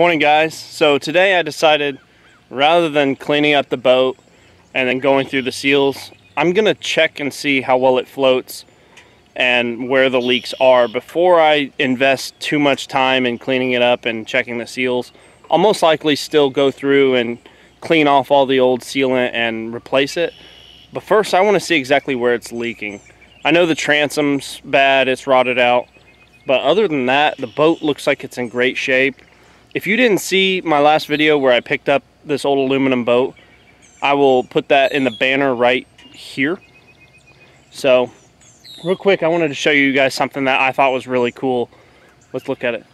Morning guys. So today I decided rather than cleaning up the boat and then going through the seals, I'm gonna check and see how well it floats and where the leaks are before I invest too much time in cleaning it up and checking the seals. I'll most likely still go through and clean off all the old sealant and replace it. But first I wanna see exactly where it's leaking. I know the transom's bad, it's rotted out, but other than that, the boat looks like it's in great shape. If you didn't see my last video where I picked up this old aluminum boat, I will put that in the banner right here. So, real quick, I wanted to show you guys something that I thought was really cool. Let's look at it.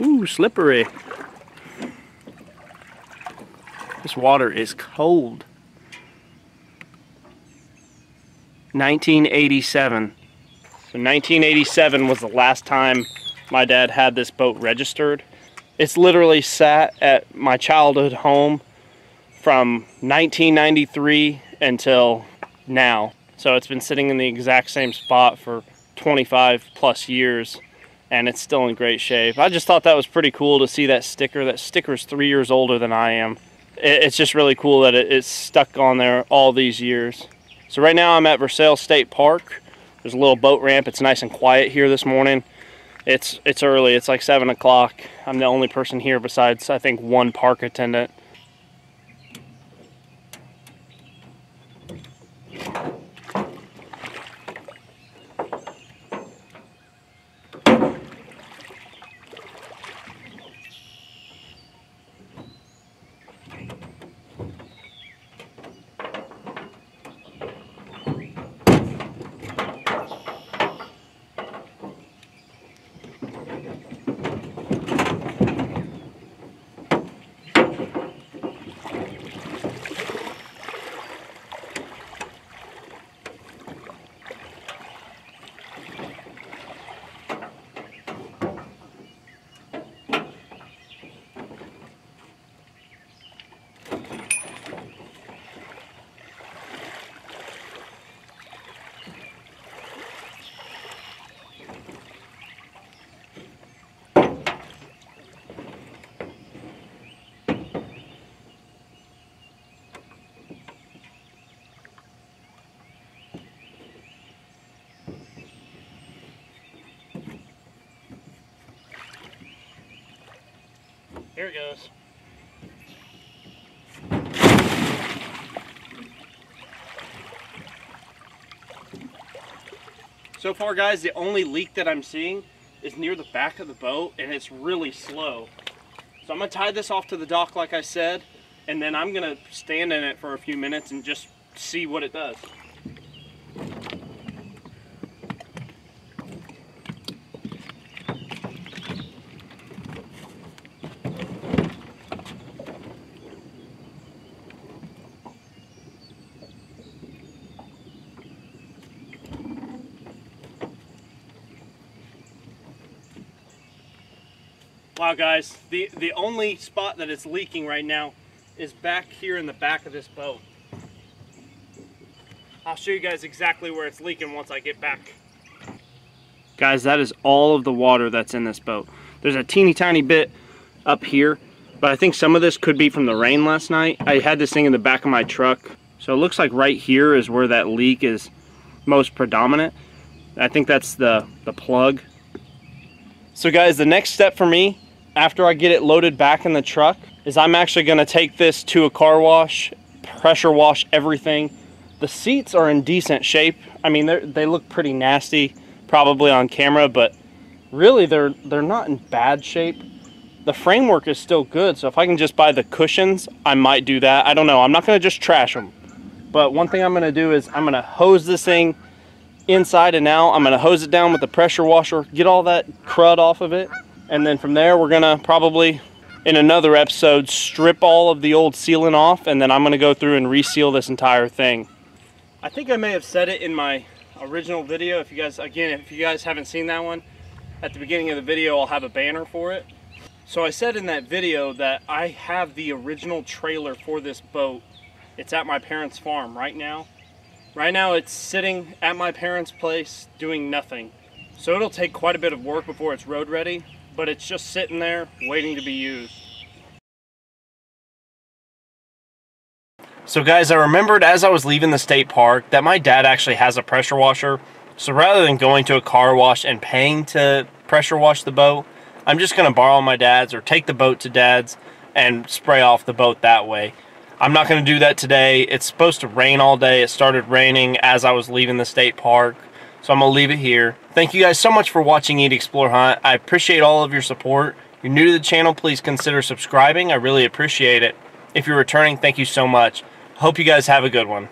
Ooh, slippery. This water is cold. 1987. So 1987 was the last time my dad had this boat registered. It's literally sat at my childhood home from 1993 until now. So it's been sitting in the exact same spot for 25 plus years and it's still in great shape. I just thought that was pretty cool to see that sticker. That sticker is three years older than I am. It's just really cool that it's stuck on there all these years. So right now I'm at Versailles State Park. There's a little boat ramp. It's nice and quiet here this morning. It's it's early. It's like 7 o'clock. I'm the only person here besides, I think, one park attendant. Here it goes. So far guys, the only leak that I'm seeing is near the back of the boat and it's really slow. So I'm gonna tie this off to the dock like I said, and then I'm gonna stand in it for a few minutes and just see what it does. Wow guys, the, the only spot that it's leaking right now is back here in the back of this boat. I'll show you guys exactly where it's leaking once I get back. Guys, that is all of the water that's in this boat. There's a teeny tiny bit up here, but I think some of this could be from the rain last night. I had this thing in the back of my truck, so it looks like right here is where that leak is most predominant. I think that's the, the plug. So guys, the next step for me after I get it loaded back in the truck is I'm actually gonna take this to a car wash, pressure wash everything. The seats are in decent shape. I mean, they look pretty nasty probably on camera, but really they're, they're not in bad shape. The framework is still good, so if I can just buy the cushions, I might do that. I don't know, I'm not gonna just trash them. But one thing I'm gonna do is I'm gonna hose this thing inside and out. I'm gonna hose it down with the pressure washer, get all that crud off of it, and then from there, we're gonna probably, in another episode, strip all of the old sealant off, and then I'm gonna go through and reseal this entire thing. I think I may have said it in my original video. If you guys, again, if you guys haven't seen that one, at the beginning of the video, I'll have a banner for it. So I said in that video that I have the original trailer for this boat. It's at my parents' farm right now. Right now it's sitting at my parents' place doing nothing. So it'll take quite a bit of work before it's road ready, but it's just sitting there waiting to be used. So guys, I remembered as I was leaving the state park that my dad actually has a pressure washer. So rather than going to a car wash and paying to pressure wash the boat, I'm just going to borrow my dad's or take the boat to dad's and spray off the boat that way. I'm not going to do that today. It's supposed to rain all day. It started raining as I was leaving the state park. So I'm going to leave it here. Thank you guys so much for watching Eat Explore Hunt. I appreciate all of your support. If you're new to the channel, please consider subscribing. I really appreciate it. If you're returning, thank you so much. Hope you guys have a good one.